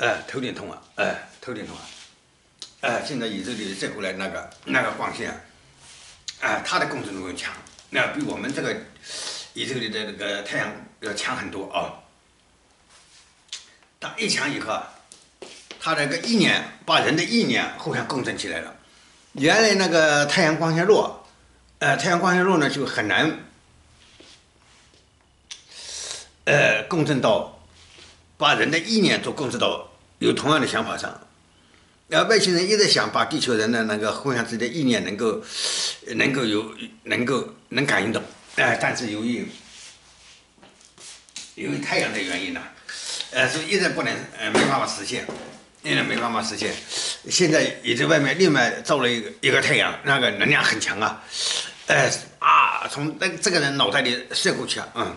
哎，头顶痛啊，哎，头顶痛啊，哎，现在宇宙里再过来那个那个光线，哎，它的共振作用强，那比我们这个宇宙里的那个太阳要强很多啊。它一强以后，它那个意念把人的意念互相共振起来了。原来那个太阳光线弱，呃，太阳光线弱呢就很难，呃，共振到把人的意念都共振到有同样的想法上。呃，外星人一直想把地球人的那个互相之间的意念能够能够有能够能感应到，哎，但是由于由于太阳的原因呢。呃，所以一直不能，呃，没办法实现，一直没办法实现。现在也在外面另外造了一个一个太阳，那个能量很强啊，呃啊，从那这个人脑袋里射过去啊，嗯，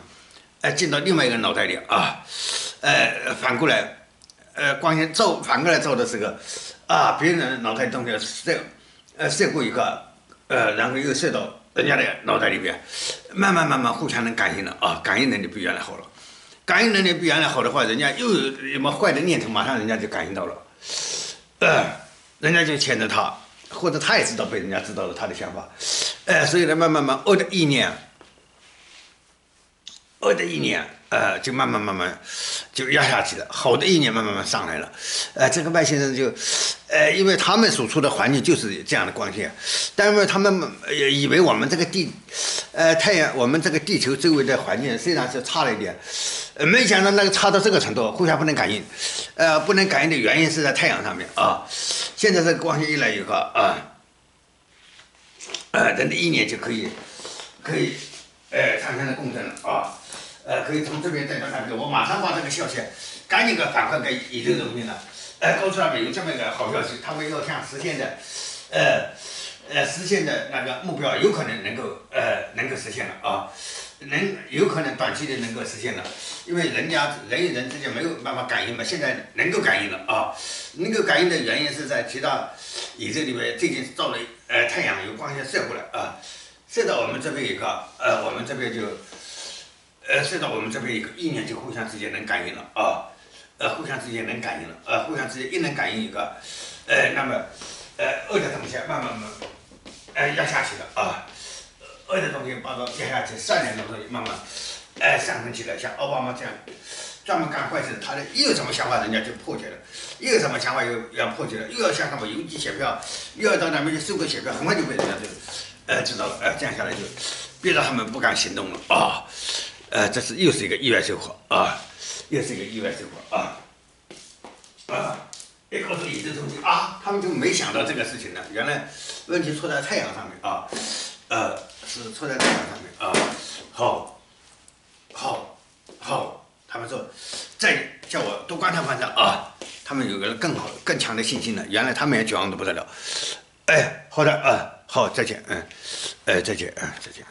呃，进到另外一个脑袋里啊，呃，反过来，呃，光线照反过来照的时候，啊，别人脑袋中间射，呃，射过一个，呃，然后又射到人家的脑袋里边，慢慢慢慢互相能感应了啊，感应能力比原来好了。感应能力比原来好的话，人家又有什么坏的念头，马上人家就感应到了，呃，人家就谴责他，或者他也知道被人家知道了他的想法，呃，所以呢，慢慢慢恶的意念，恶的意念。呃，就慢慢慢慢就压下去了，好的意念慢慢慢上来了，呃，这个外星人就，呃，因为他们所处的环境就是这样的光线，但是他们以为我们这个地，呃，太阳，我们这个地球周围的环境虽然是差了一点，呃，没想到那个差到这个程度，互相不能感应，呃，不能感应的原因是在太阳上面啊，现在这个光线一来以后啊，呃，人的意念就可以，可以，呃，产生了共振了啊。呃，可以从这边带到那边，我马上把这个消息赶紧给反馈给宇宙人民了。呃，告诉他们有这么一个好消息，他们要想实现的，呃，呃，实现的那个目标有可能能够呃能够实现了啊，能有可能短期内能够实现了，因为人家人与人之间没有办法感应嘛，现在能够感应了啊，能够感应的原因是在提到宇宙里面最近照了呃太阳有光线射过来啊，射到我们这边一个，呃，我们这边就。呃，射到我们这边一个意念就互相之间能感应了啊，呃，互相之间能感应了，呃，互相之间一能感应一个，呃，那么，呃，恶的东西慢慢慢，呃，压下去了啊，恶的东西把它压下去，善良的东西慢慢，哎，上升起来，像奥巴马这样专门干坏事，他的一有什么想法，人家就破解了，一有什么想法又要破解了，又要像什么邮寄写票，又要到那边去收个写票，很快就被人家就，呃，知道了，呃，这样下来就逼得他们不敢行动了啊。呃，这是又是一个意外收获啊，又是一个意外收获啊，啊，一告诉宇宙中心啊，他们就没想到这个事情呢，原来问题出在太阳上面啊，呃，是出在太阳上面啊，好，好，好，他们说再叫我多观察观察啊，他们有个更好更强的信心了，原来他们也绝望的不得了，哎，好的啊，好，再见，嗯，哎，再见，嗯，再见。